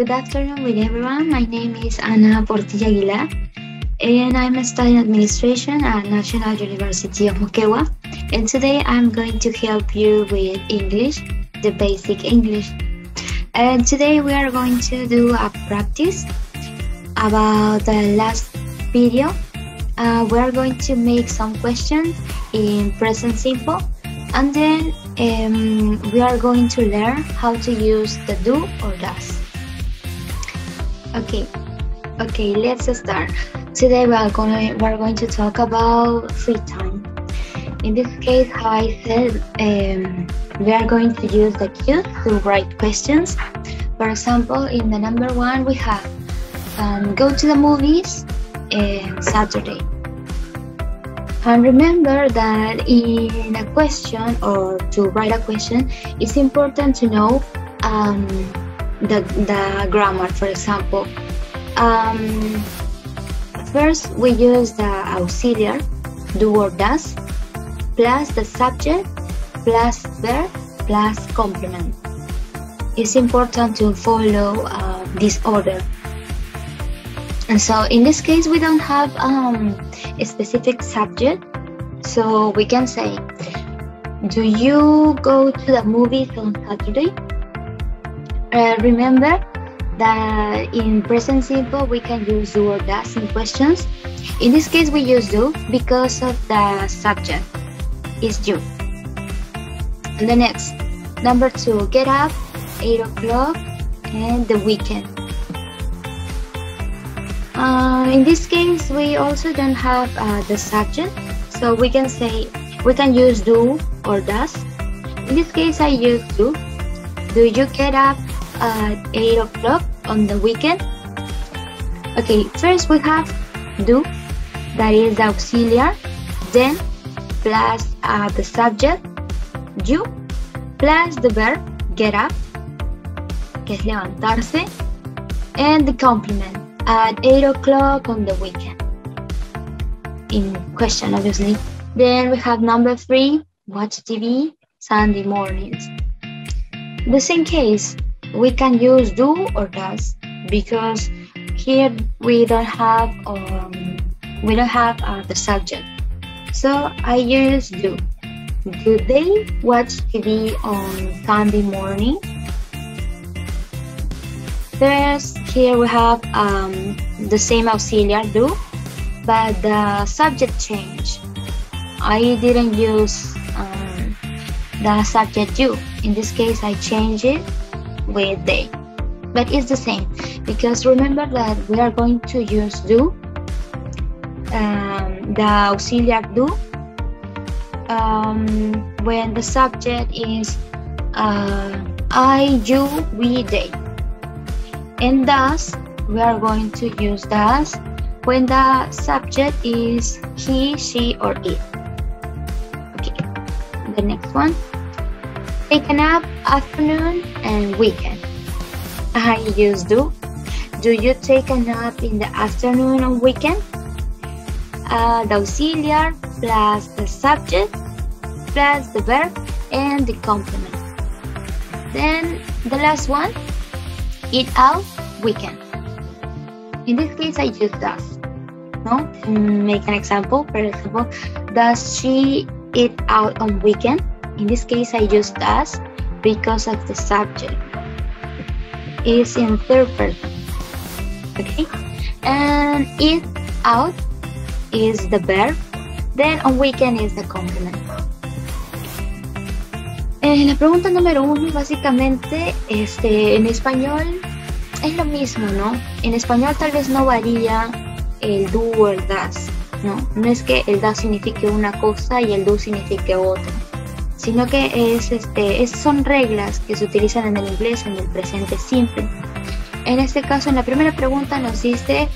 Good afternoon with everyone. My name is Ana Portilla Aguilar and I'm studying administration at National University of Moquegua. And today I'm going to help you with English, the basic English. And today we are going to do a practice about the last video. Uh, we are going to make some questions in present simple and then um, we are going to learn how to use the do or does. Okay, okay, let's start. Today we are going we are going to talk about free time. In this case, how I said, um, we are going to use the cue to write questions. For example, in the number one, we have um, go to the movies uh, Saturday. And remember that in a question or to write a question, it's important to know um, the, the grammar, for example. Um, first, we use the auxiliary, do or does, plus the subject, plus verb, plus complement. It's important to follow uh, this order. And so in this case, we don't have um, a specific subject. So we can say, do you go to the movies on Saturday? Uh, remember that in present simple, we can use do or does in questions. In this case, we use do because of the subject is you. And the next, number two, get up, 8 o'clock, and the weekend. Uh, in this case, we also don't have uh, the subject, so we can say we can use do or does. In this case, I use do. Do you get up at 8 o'clock on the weekend? Okay, first we have do, that is the auxiliary, then plus uh, the subject, you, plus the verb, get up, que es levantarse, and the complement at 8 o'clock on the weekend. In question, obviously. Then we have number three, watch TV, Sunday mornings. The same case, we can use do or does because here we don't have um, we don't have uh, the subject. So I use do. Do they watch TV on Sunday morning? First, here we have um, the same auxiliary do, but the subject change. I didn't use um, the subject you. In this case, I change it with they. But it's the same because remember that we are going to use do, um, the auxiliary do, um, when the subject is uh, I, you, we, they. And does, we are going to use does when the subject is he, she, or it. Okay, the next one. Take a nap, afternoon, and weekend. I use do. Do you take a nap in the afternoon on weekend? Uh, the auxiliary plus the subject plus the verb and the complement. Then the last one, eat out weekend. In this case, I use does. No, make an example. For example, does she eat out on weekend? In this case, I use does because of the subject. Is in third person. Okay, and eat out is the verb. Then on weekend is the complement. Eh, la pregunta número uno, básicamente, este, en español es lo mismo, ¿no? En español tal vez no varía el do o el das, ¿no? No es que el das signifique una cosa y el do signifique otra, sino que es, este, es, son reglas que se utilizan en el inglés en el presente simple. En este caso, en la primera pregunta nos dice,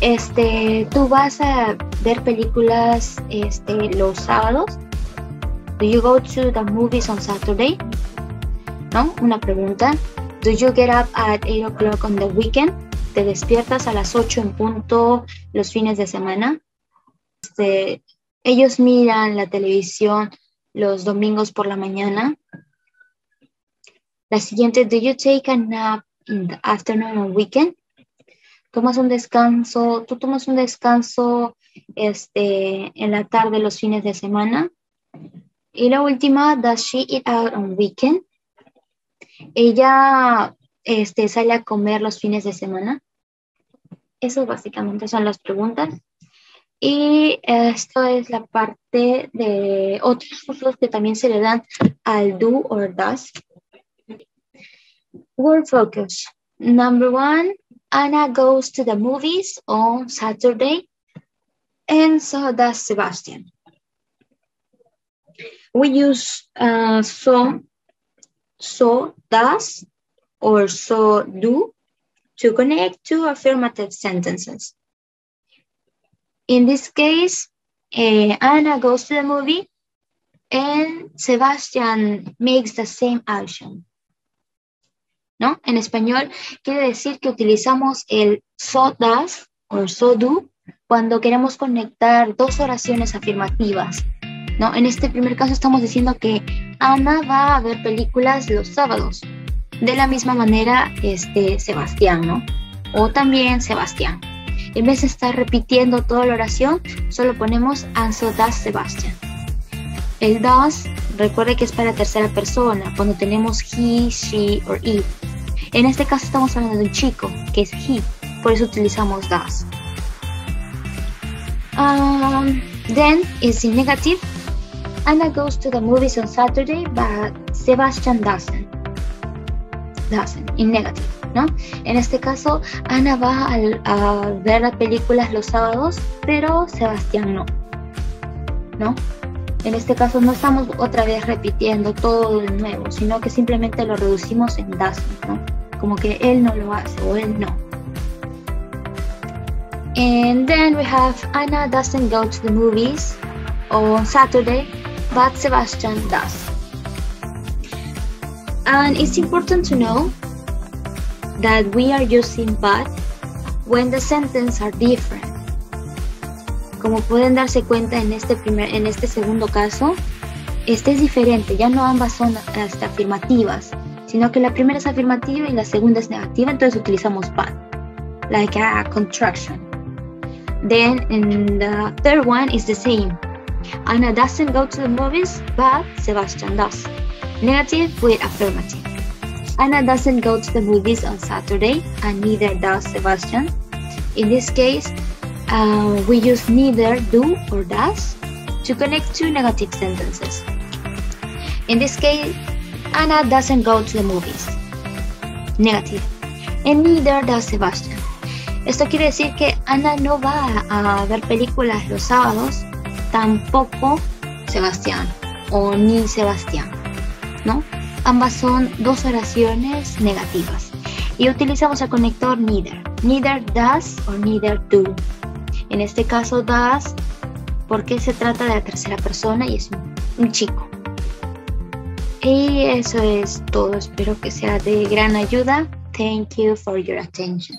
este, ¿tú vas a ver películas este, los sábados? Do you go to the movies on Saturday? ¿No? Una pregunta. Do you get up at 8 o'clock on the weekend? ¿Te despiertas a las 8 en punto los fines de semana? Este, ellos miran la televisión los domingos por la mañana. La siguiente, do you take a nap in the afternoon or weekend. Tomas un descanso, tú tomas un descanso este, en la tarde los fines de semana. Y la última, does she eat out on weekend? Ella este, sale a comer los fines de semana. Eso básicamente son las preguntas. Y esto es la parte de otros usos que también se le dan al do or does. Word focus. Number one, Anna goes to the movies on Saturday, and so does Sebastian. We use uh, so, so does, or so do to connect two affirmative sentences. In this case, uh, Anna goes to the movie and Sebastian makes the same action. ¿No? En español quiere decir que utilizamos el so does o so do cuando queremos conectar dos oraciones afirmativas. ¿No? En este primer caso estamos diciendo que Ana va a ver películas los sábados. De la misma manera, este, Sebastián, ¿no? O también Sebastián. En vez de estar repitiendo toda la oración, solo ponemos and so does Sebastian. El does, recuerde que es para tercera persona, cuando tenemos he, she or it. En este caso estamos hablando de un chico, que es he, por eso utilizamos does. Um, then is in negative. Anna goes to the movies on Saturday, but Sebastian doesn't. Doesn't, in negative. En este caso, Ana va a, ver las películas los sábados, pero Sebastián no, ¿no? En este caso no estamos otra vez repitiendo todo de nuevo, sino que simplemente lo reducimos en doesn't, ¿no? Como que él no lo hace o él no. And then we have Anna doesn't go to the movies on Saturday, but Sebastian does. And it's important to know that we are using but when the sentences are different. Como pueden darse cuenta en este, primer, en este segundo caso, este es diferente, ya no ambas son hasta afirmativas, sino que la primera es afirmativa y la segunda es negativa, entonces utilizamos but, like a contraction. Then in the third one is the same. Anna doesn't go to the movies, but Sebastian does. Negative with affirmative. Anna doesn't go to the movies on Saturday, and neither does Sebastian. In this case, uh, we use neither do or does to connect two negative sentences. In this case, Anna doesn't go to the movies. Negative. And neither does Sebastian. Esto quiere decir que Ana no va a ver películas los sábados, tampoco Sebastián o ni Sebastián, ¿no? Ambas son dos oraciones negativas. Y utilizamos el conector neither. Neither does or neither do. En este caso does porque se trata de la tercera persona y es un, chico. Y eso es todo. Espero que sea de gran ayuda. Thank you for your attention.